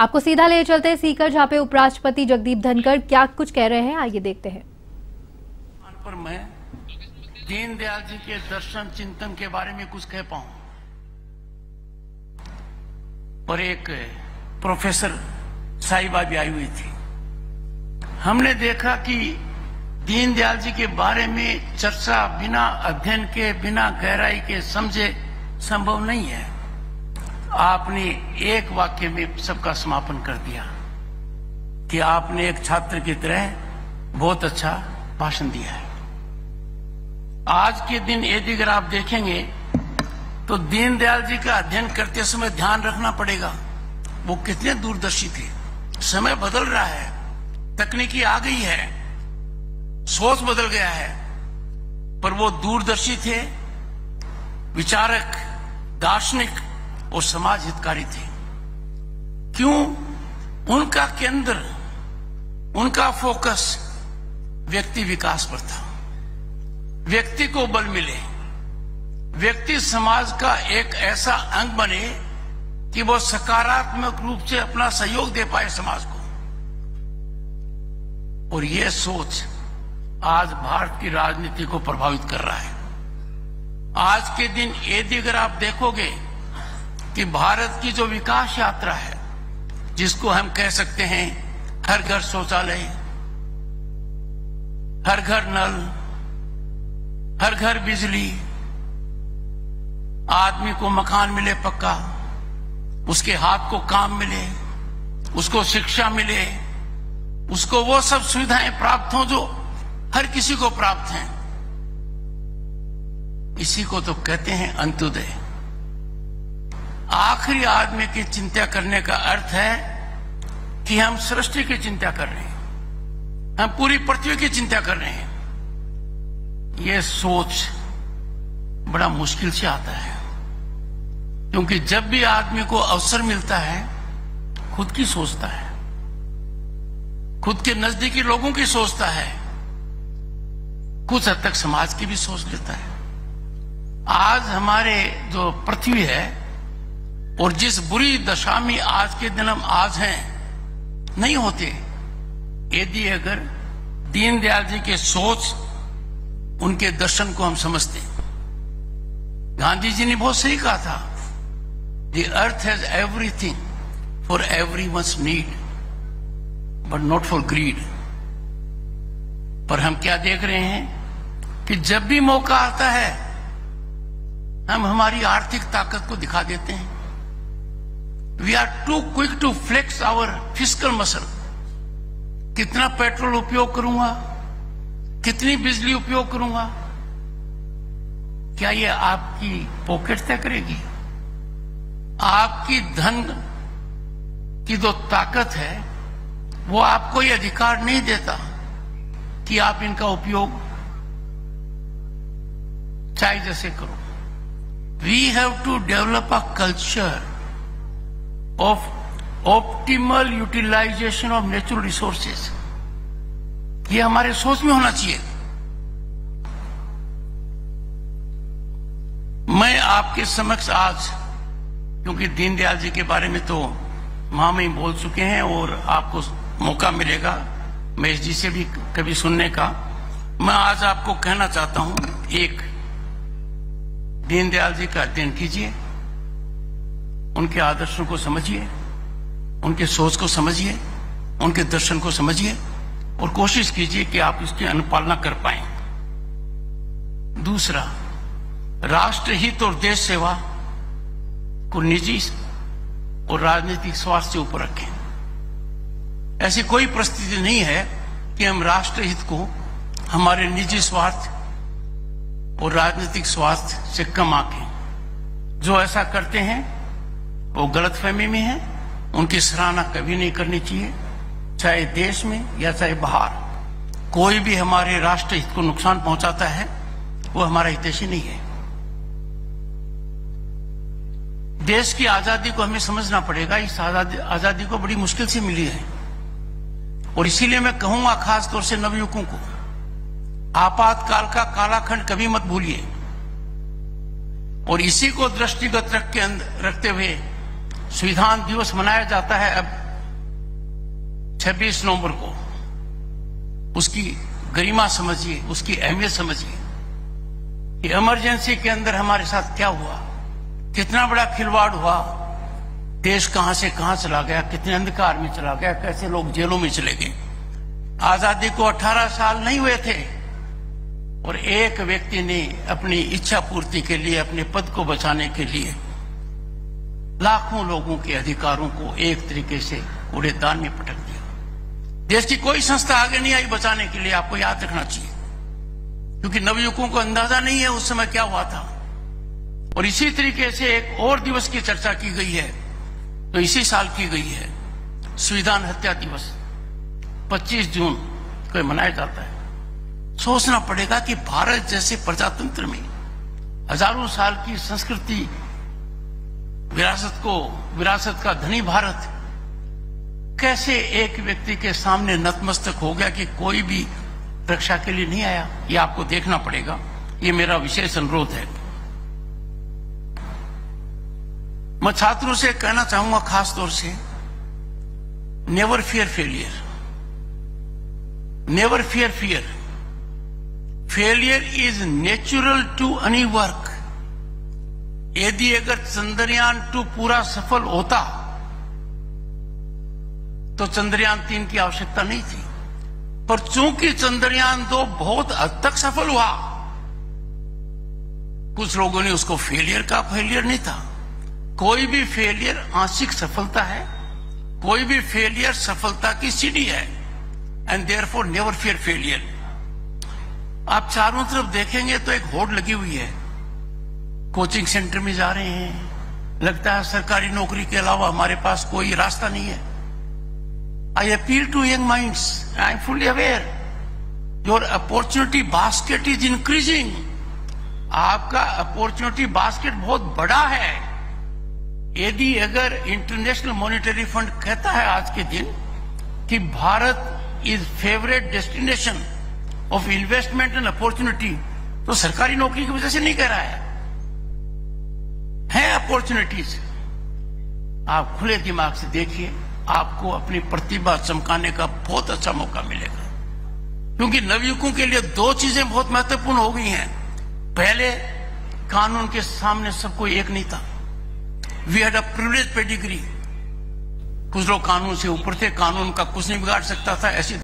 आपको सीधा ले चलते हैं सीकर, जहाँ पे उपराष्ट्रपति जगदीप धनखड़ क्या कुछ कह रहे हैं, आइए देखते हैं। पर मैं दीनदयाल जी के दर्शन चिंतन के बारे में कुछ कह पाऊँ। पर एक प्रोफेसर साहिबा भी आई हुई थी। हमने देखा कि दीनदयाल जी के बारे में चर्चा बिना अध्ययन के, बिना गहराई के समझे संभव नहीं है। आपने एक वाक्य में सबका समापन कर दिया कि आपने एक छात्र की तरह बहुत अच्छा भाषण दिया है। आज के दिन यदि अगर आप देखेंगे तो दीनदयाल जी का अध्ययन करते समय ध्यान रखना पड़ेगा। वो कितने दूरदर्शी थे। समय बदल रहा है। तकनीकी आ गई है। सोच बदल गया है। पर वो दूरदर्शी थे। विचारक, दार्शनिक और समाज हितकारी थे। क्यों? उनका केंद्र, उनका फोकस व्यक्ति विकास पर था। व्यक्ति को बल मिले। व्यक्ति समाज का एक ऐसा अंग बने कि वो सकारात्मक रूप से अपना सहयोग दे पाए समाज को। और ये सोच आज भारत की राजनीति को प्रभावित कर रहा है। आज के दिन यदि अगर आप देखोगे कि भारत की जो विकास यात्रा है, जिसको हम कह सकते हैं, हर घर शौचालय, हर घर नल, हर घर बिजली, आदमी को मकान मिले पक्का, उसके हाथ को काम मिले, उसको शिक्षा मिले, उसको वो सब सुविधाएँ प्राप्त हों जो हर किसी को प्राप्त हैं। इसी को तो कहते हैं अंत्योदय। आखिरी आदमी की चिंता करने का अर्थ है कि हम सृष्टि की चिंता कर रहे हैं। हम पूरी पृथ्वी की चिंता कर रहे हैं। यह सोच बड़ा मुश्किल से आता है। क्योंकि जब भी आदमी को अवसर मिलता है, खुद की सोचता है। खुद के नजदीकी लोगों की सोचता है। कुछ हद तक समाज की भी सोच लेता है। आज हमारे जो पृथ्वी है और जिस बुरी दशा में आज के दिन हम आज हैं, नहीं होते। यदि अगर दीनदयाल जी के सोच, उनके दर्शन को हम समझते। गांधी जी ने बहुत सही कहा था the earth has everything for every one's need but not for greed पर हम क्या देख रहे हैं कि जब भी मौका आता है, हम हमारी आर्थिक ताकत को दिखा देते हैं। We are too quick to flex our physical muscle कितना पेट्रोल उपयोग करूँगा? कितनी बिजली उपयोग करूँगा? क्या ये आपकी पॉकेट तय करेगी? आपकी धन की जो ताकत है, वो आपको ये अधिकार नहीं देता कि आप इनका उपयोग चाहे जैसे करो। We have to develop a culture of optimal utilisation of natural resources ये हमारे सोच में होना चाहिए। मैं आपके समक्ष आज, क्योंकि दीनदयाल जी के बारे में तो में ही बोल चुके हैं और आपको मौका मिलेगा महेश जी से भी कभी सुनने का। मैं आज आपको कहना चाहता हूँ, एक, दीनदयाल जी का अध्ययन कीजिए। उनके आदर्शों को समझिए, उनके सोच को समझिए, उनके दर्शन को समझिए और कोशिश कीजिए कि आप इसकी अनुपालना कर पाए। दूसरा राष्ट्र हित और देश सेवा को निजी और राजनीतिक स्वार्थ से ऊपर रखें। ऐसी कोई परिस्थिति नहीं है कि हम राष्ट्र हित को हमारे निजी स्वार्थ और राजनीतिक स्वार्थ से कम आके। जो ऐसा करते हैं वो गलतफहमी में है। उनकी सराहना कभी नहीं करनी चाहिए, चाहे देश में या चाहे बाहर। कोई भी हमारे राष्ट्र हित को नुकसान पहुंचाता है, वो हमारा हितैषी नहीं है। देश की आज़ादी को हमें समझना पड़ेगा। इस आज़ादी आज़ादी को बड़ी मुश्किल से मिली है। और इसीलिए मैं कहूँगा खास तौर से नवयुवकों को, आपातकाल का कालाखंड कभी मत भूलिए। और इसी को दृष्टिगत रख के रखते हुए संविधान दिवस मनाया जाता है अब 26 नवंबर को। उसकी गरिमा समझिए, उसकी अहमियत समझिए कि इमरजेंसी के अंदर हमारे साथ क्या हुआ, कितना बड़ा खिलवाड़ हुआ, देश कहाँ से कहाँ चला गया, कितने अंधकार में चला गया, कैसे लोग जेलों में चले गए। आज़ादी को 18 साल नहीं हुए थे और एक व्यक्ति ने अपनी इच्छा पूर्ति के लिए, अपने पद को बचाने के लिए लाखों लोगों के अधिकारों को एक तरीके से कूड़ेदान में पटक दिया। देश की कोई संस्था आगे नहीं आई बचाने के लिए आपको याद रखना चाहिए। क्योंकि नवयुवकों को अंदाज़ा नहीं है उस समय क्या हुआ था। और इसी तरीके से एक और दिवस की चर्चा की गई है तो इसी साल की गई है, संविधान हत्या दिवस। 25 जून को मनाया जाता है। सोचना पड़ेगा कि भारत जैसे प्रजातंत्र में हज़ारों साल की संस्कृति विरासत को, विरासत का धनी भारत, कैसे एक व्यक्ति के सामने नतमस्तक हो गया कि कोई भी रक्षा के लिए नहीं आया? ये आपको देखना पड़ेगा। ये मेरा विशेष अनुरोध है। मैं छात्रों से कहना चाहूँगा, खास तौर से never fear failure never fear fear failure is natural to any work यदि अगर चंद्रयान टू पूरा सफल होता तो चंद्रयान तीन की आवश्यकता नहीं थी। पर चूँकि चंद्रयान दो बहुत हद तक सफल हुआ, कुछ लोगों ने उसको फेलियर का फेलियर नहीं था। कोई भी फेलियर आंशिक सफलता है, कोई भी फेलियर सफलता की सीढ़ी है and therefore never fear failure आप चारों तरफ़ देखेंगे तो एक होड़ लगी हुई है। कोचिंग सेंटर में जा रहे हैं। लगता है सरकारी नौकरी के अलावा हमारे पास कोई रास्ता नहीं है। I appeal to young minds I am fully aware your opportunity basket is increasing आपका अपॉर्चुनिटी बास्केट बहुत बड़ा है। यदि अगर इंटरनेशनल मॉनिटरी फंड कहता है आज के दिन कि Bharat is favourite destination of investment and opportunity तो सरकारी नौकरी की वजह से नहीं कह रहा है। अपॉर्चुनिटीज़ आप खुले दिमाग से देखिए, आपको अपनी प्रतिभा चमकाने का बहुत अच्छा मौका मिलेगा। क्योंकि नवयुवकों के लिए दो चीज़ें बहुत महत्वपूर्ण हो गई हैं। पहले, कानून के सामने सबको एक नहीं था। We had a privilege pedigree कुछ लोग कानून से ऊपर थे, कानून का कुछ नहीं बिगाड़ सकता था, ऐसी